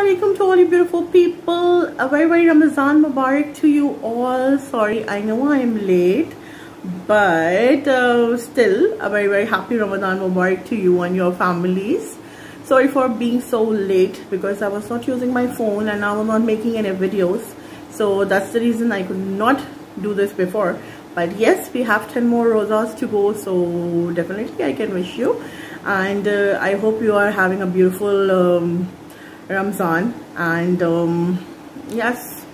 alaikum to all you beautiful people. A very very Ramazan Mubarak to you all. Sorry, I know I am late, but uh, still a very very happy Ramadan Mubarak to you and your families. Sorry for being so late because I was not using my phone and I was not making any videos. So that's the reason I could not do this before. But yes, we have 10 more rozas to go. So definitely I can wish you. And uh, I hope you are having a beautiful um, Ramzan and um, yes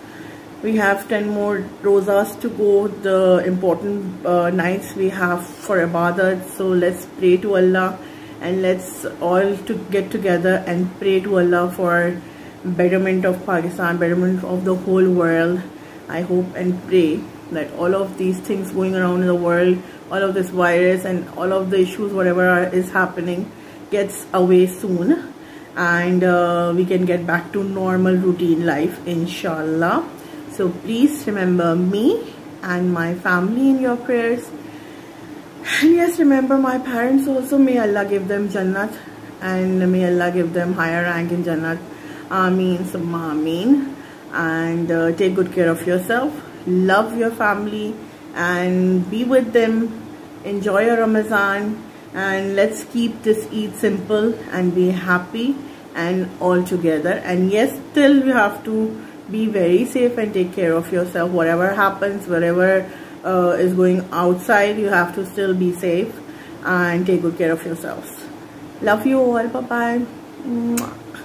we have 10 more rozas to go. The important uh, nights we have for ibadat. So let's pray to Allah and let's all to get together and pray to Allah for betterment of Pakistan betterment of the whole world. I hope and pray that all of these things going around in the world all of this virus and all of the issues whatever is happening gets away soon and uh, we can get back to normal routine life inshallah. So please remember me and my family in your prayers. And yes remember my parents also. May allah give them jannat and may allah give them higher rank in jannat. Ameen summa ameen and uh, take good care of yourself love your family and be with them. Enjoy your ramadan and let's keep this Eid simple and be happy and all together. And yes still you have to be very safe and take care of yourself. Whatever happens whatever uh, is going outside you have to still be safe and take good care of yourselves love you all. Bye bye